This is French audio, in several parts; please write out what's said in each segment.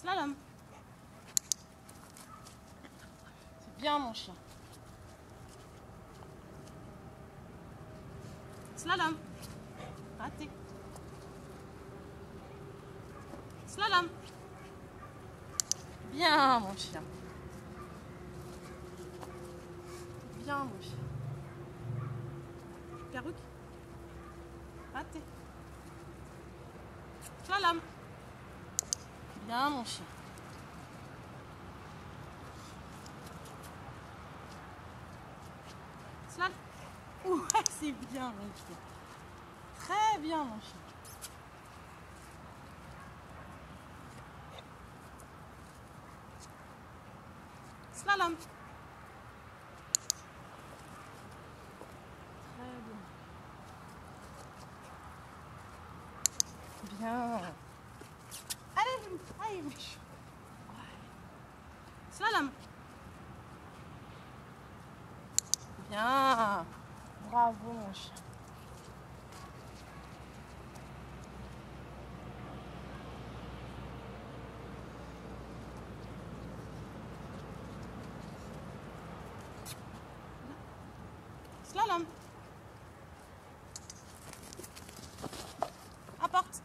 Slalom. C'est bien mon chien. Slalom. Raté. Slalom. Bien mon chien. Bien mon chien. Perruque. Raté. Slalom. Bien mon chien. Slalom. Ouais, c'est bien mon chien. Très bien mon chien. Slalom. Très bien. Bien. Bien. Bravo, mon chien. Slalom. Apporte.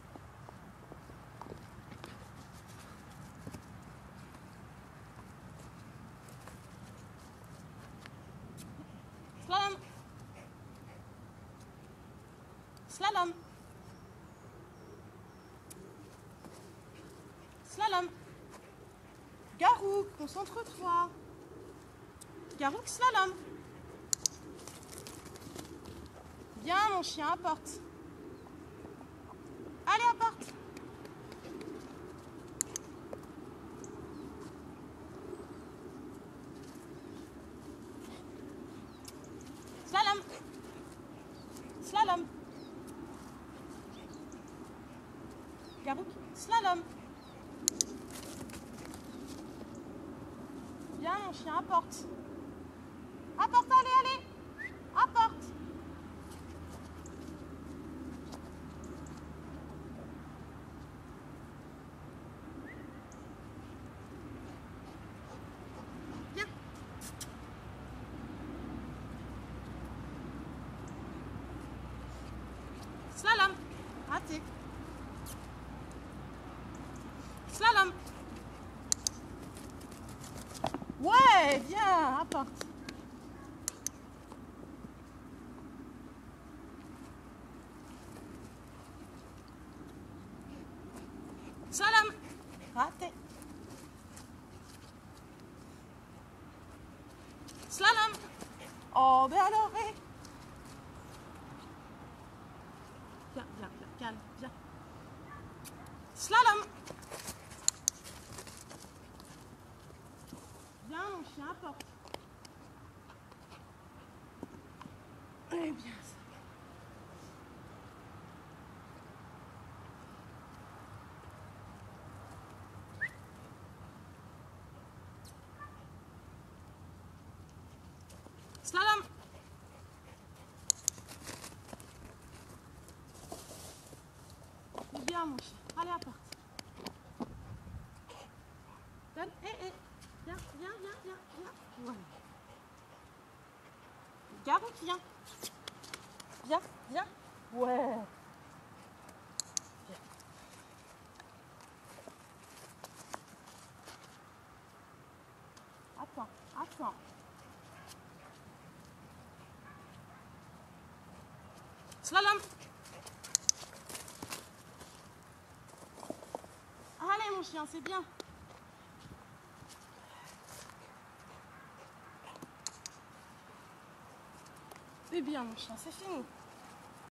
Slalom. Slalom. Slalom. Garouk, concentre-toi. Garouk, slalom. Bien, mon chien, apporte. Allez, apporte. Slalom. Slalom. Slalom. Bien, mon chien, apporte. Apporte, allez, allez. Apporte. Viens. Slalom. Raté. Slalom. Ouais, viens, apporte. Slalom. Raté. Slalom. Oh, ben alors, hé. Viens, viens, viens, calme, viens. Slalom. Chien, apporte. Eh bien, ça. Slalom. Bien, mon chien. Allez, apporte. Donne. Viens, viens, viens, Voilà. Garou, viens. Viens, viens. Ouais. Viens. Attends, attends. Slalom. Allez mon chien, c'est bien. C'est bien mon chien, c'est fini.